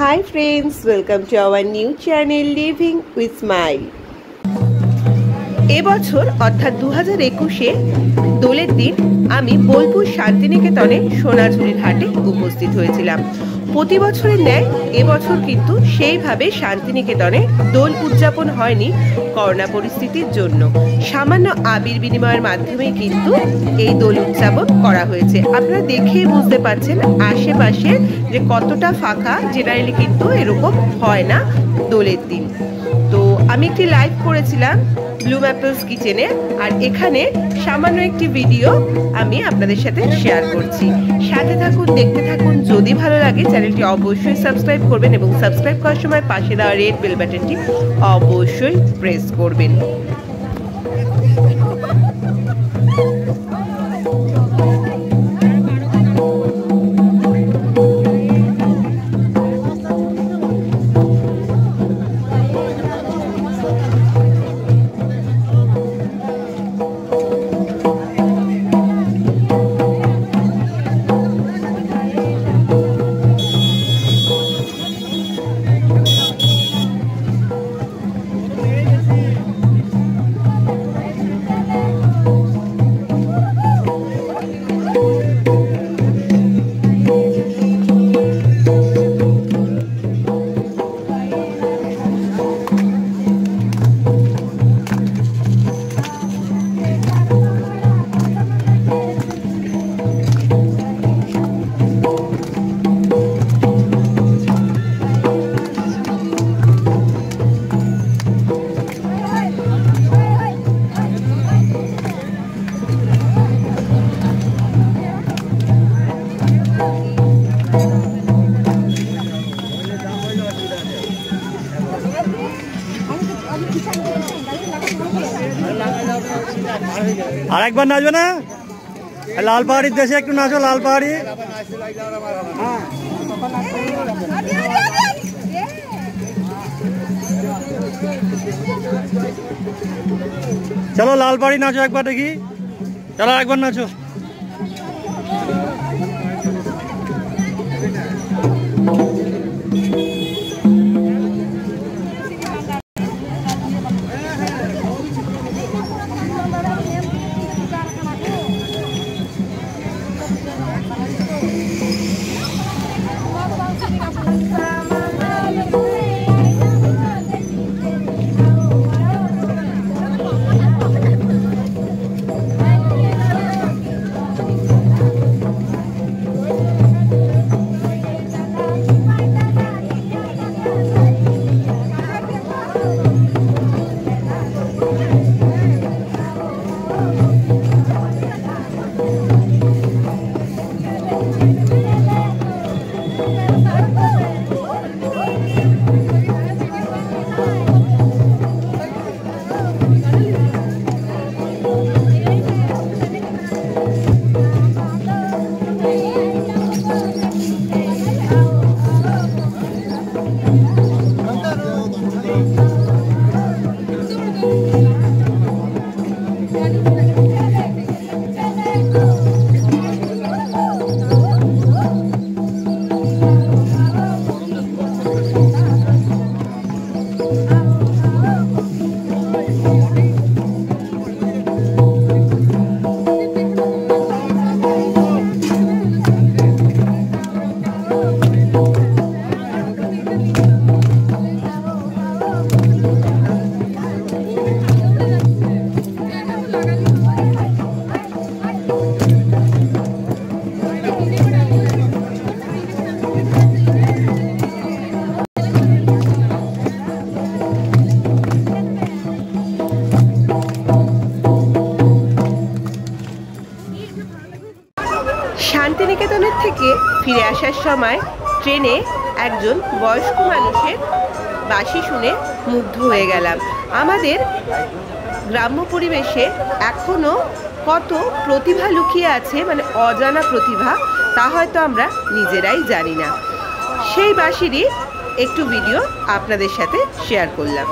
Hi friends welcome to our new channel living with smile এবছর, অর্থাৎ দু হাজার একুশে, দোলের দিন আমি বোলপুর শান্তিনিকেতনে সোনাঝুরির হাটে উপস্থিত হয়েছিলাম। প্রতি বছরের ন্যায় এবছর কিন্তু সেইভাবে শান্তিনিকেতনে দোল উদযাপন হয়নি করোনা পরিস্থিতির জন্য। সামান্য আবির বিনিময়ের মাধ্যমে কিন্তু এই দোল উদযাপন করা হয়েছে। আপনারা দেখেই বুঝতে পারছেন আশেপাশে যে কতটা ফাঁকা, জেনারেলি কিন্তু এরকম হয় না দোলের দিন। তো আমি একটি লাইভ করেছিলাম ব্লু ম্যাপলস কিচেনে আর এখানে সামান্য একটি ভিডিও আমি আপনাদের সাথে শেয়ার করছি। সাথে থাকুন, দেখতে থাকুন, যদি ভালো লাগে চ্যানেলটি অবশ্যই সাবস্ক্রাইব করবেন এবং সাবস্ক্রাইব করার সময় পাশে দেওয়া রেড বেল বাটনটি অবশ্যই প্রেস করবেন। আর একবার নাচবে না? লাল পাহাড়ির দেশে একটু নাচো, লাল পাহাড়ি। চলো লাল পাহাড়ি নাচো একবার দেখি। চলো একবার নাচো। শান্তিনিকেতনের থেকে ফিরে আসার সময় ট্রেনে একজন বয়স্ক মানুষের বাসি শুনে মুগ্ধ হয়ে গেলাম। আমাদের গ্রাম্য পরিবেশে এখনও কত প্রতিভা লুকিয়ে আছে মানে অজানা প্রতিভা, তা হয়তো আমরা নিজেরাই জানি না। সেই বাঁশিরই একটু ভিডিও আপনাদের সাথে শেয়ার করলাম।